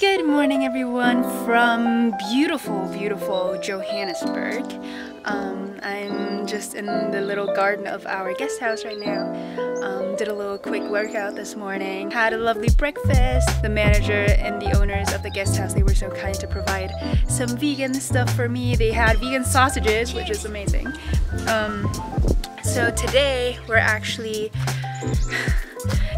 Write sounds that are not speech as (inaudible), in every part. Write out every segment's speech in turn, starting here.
Good morning, everyone, from beautiful, beautiful Johannesburg. Um, I'm just in the little garden of our guest house right now. Um, did a little quick workout this morning. Had a lovely breakfast. The manager and the owners of the guest house, they were so kind to provide some vegan stuff for me. They had vegan sausages, which is amazing. Um, so today we're actually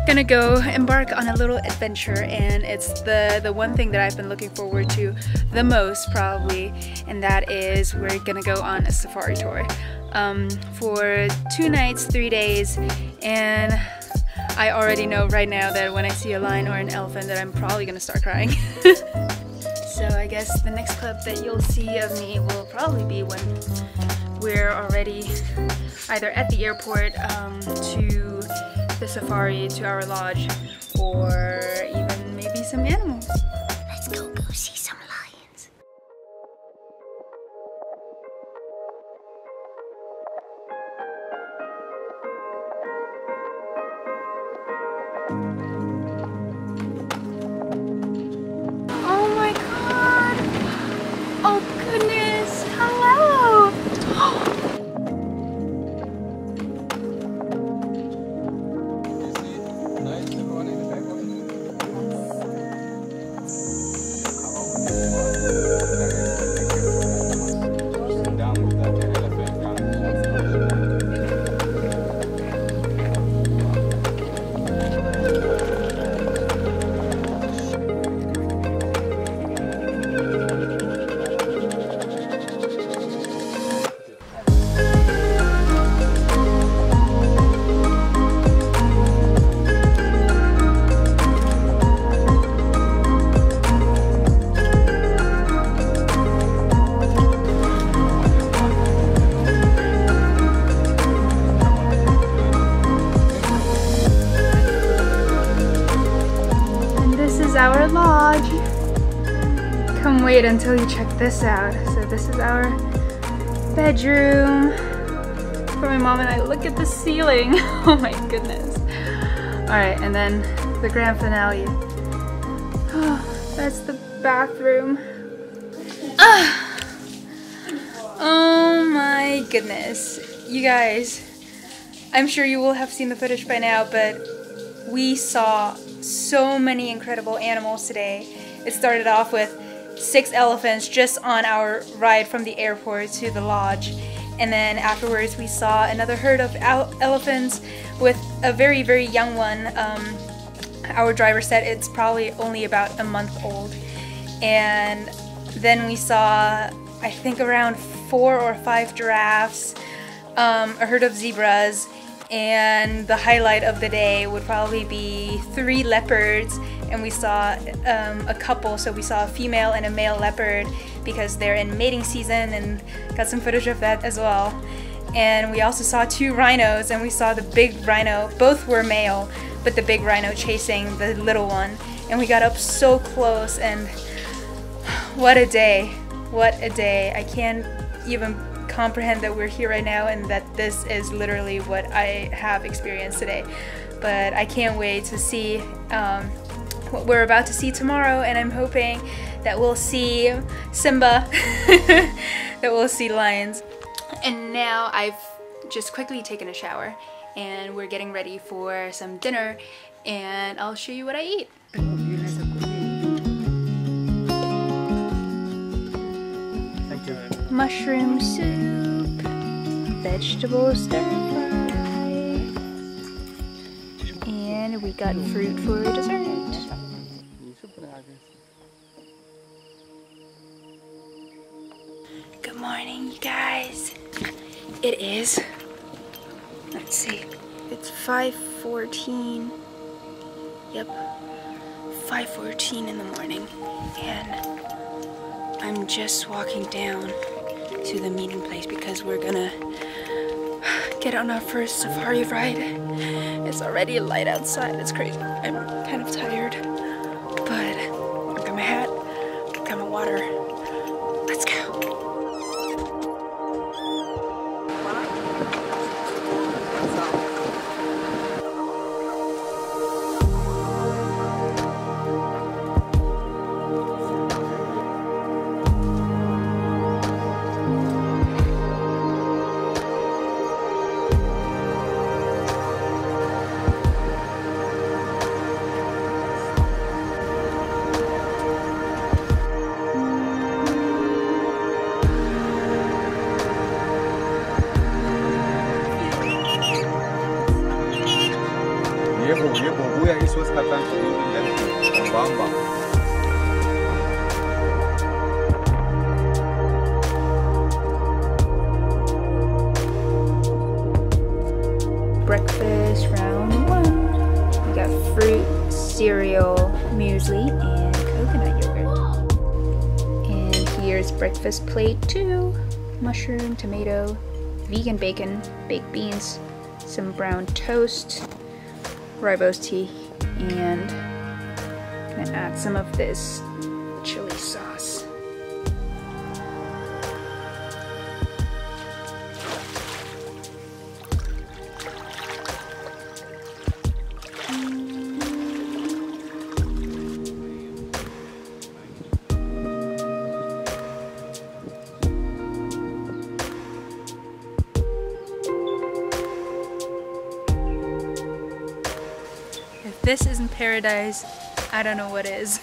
gonna go embark on a little adventure and it's the the one thing that I've been looking forward to the most probably and that is we're gonna go on a safari tour um, for two nights three days and I already know right now that when I see a lion or an elephant that I'm probably gonna start crying. (laughs) So I guess the next clip that you'll see of me will probably be when we're already either at the airport um, to the safari to our lodge or even maybe some animals. Let's go go see some lions. Oh wait until you check this out. So this is our bedroom. For my mom and I, look at the ceiling. (laughs) Oh my goodness. All right, and then the grand finale. Oh, (sighs) that's the bathroom. Ah. Oh my goodness. You guys, I'm sure you will have seen the footage by now, but we saw so many incredible animals today. It started off with six elephants just on our ride from the airport to the lodge. And then afterwards, we saw another herd of elephants with a very, very young one. Um, our driver said it's probably only about a month old. And then we saw, I think, around four or five giraffes, um, a herd of zebras, and the highlight of the day would probably be three leopards and we saw um, a couple. So we saw a female and a male leopard because they're in mating season and got some footage of that as well. And we also saw two rhinos and we saw the big rhino. Both were male but the big rhino chasing the little one. And we got up so close and (sighs) what a day. What a day. I can't even comprehend that we're here right now and that this is literally what I have experienced today. But I can't wait to see um, what we're about to see tomorrow, and I'm hoping that we'll see Simba, (laughs) that we'll see lions. And now I've just quickly taken a shower, and we're getting ready for some dinner, and I'll show you what I eat. Mushroom soup, vegetable stir fry, and we got fruit for dessert. 5.14. Yep, 5.14 in the morning, and I'm just walking down to the meeting place because we're gonna get on our first safari ride. It's already light outside, it's crazy. I'm kind of tired, Breakfast round one. We got fruit, cereal, muesli, and coconut yogurt. And here's breakfast plate two. Mushroom, tomato, vegan bacon, baked beans, some brown toast, rooibos tea, and I'm gonna add some of this chili sauce. If this isn't paradise, I don't know what is.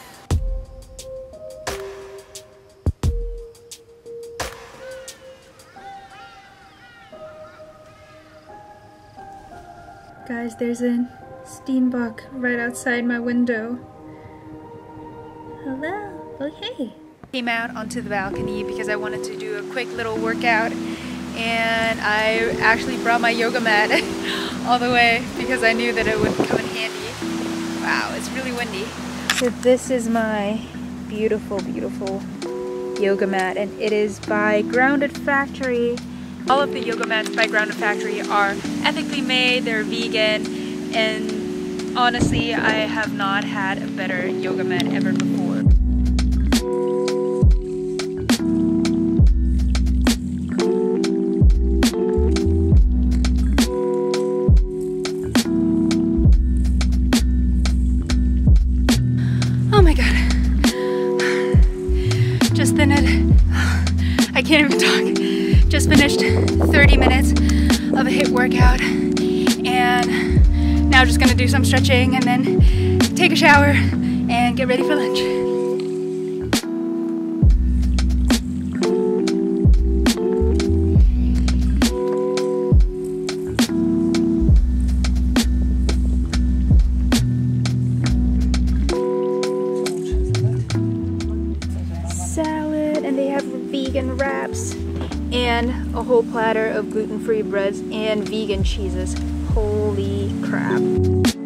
Guys, there's a Steenbok right outside my window. Hello. Oh, hey. Came out onto the balcony because I wanted to do a quick little workout and I actually brought my yoga mat (laughs) all the way because I knew that it would come. Wow, it's really windy. So this is my beautiful, beautiful yoga mat and it is by Grounded Factory. All of the yoga mats by Grounded Factory are ethically made, they're vegan, and honestly, I have not had a better yoga mat ever before. Just finished. I can't even talk. Just finished 30 minutes of a HIIT workout and now just gonna do some stretching and then take a shower and get ready for lunch. A whole platter of gluten-free breads and vegan cheeses. Holy crap.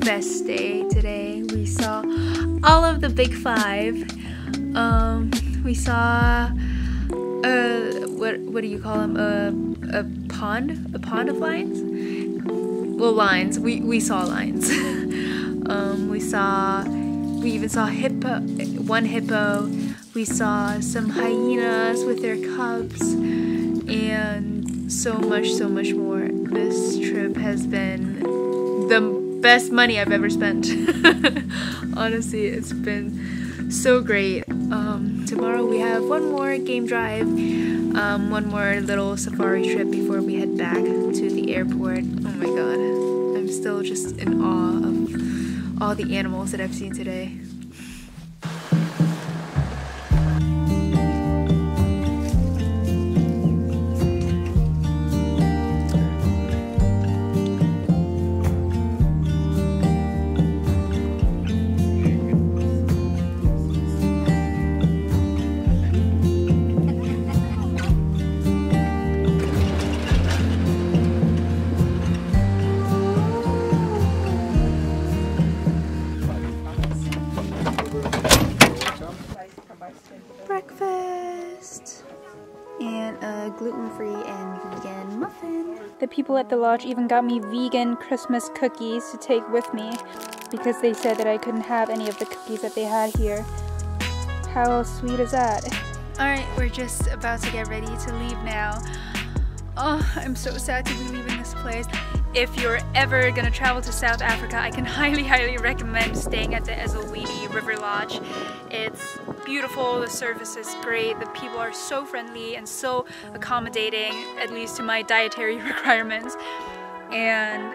Best day today. We saw all of the big five. Um, we saw uh, what what do you call them? A a pond, a pond of lions. Well, lions. We we saw lions. (laughs) um, we saw. We even saw hippo, one hippo. We saw some hyenas with their cubs, and so much, so much more. This trip has been the best money I've ever spent. (laughs) Honestly, it's been so great. Um, tomorrow we have one more game drive, um, one more little safari trip before we head back to the airport. Oh my god, I'm still just in awe of all the animals that I've seen today. Breakfast and a gluten-free and vegan muffin. The people at the lodge even got me vegan Christmas cookies to take with me because they said that I couldn't have any of the cookies that they had here. How sweet is that? Alright, we're just about to get ready to leave now. Oh, I'm so sad to be leaving this place. If you're ever gonna travel to South Africa, I can (laughs) highly, highly recommend staying at the Ezulwini River Lodge. It's beautiful, the service is great, the people are so friendly and so accommodating, at least to my dietary (laughs) requirements. And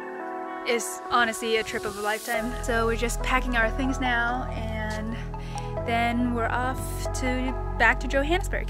it's honestly a trip of a lifetime. So we're just packing our things now and then we're off to back to Johannesburg.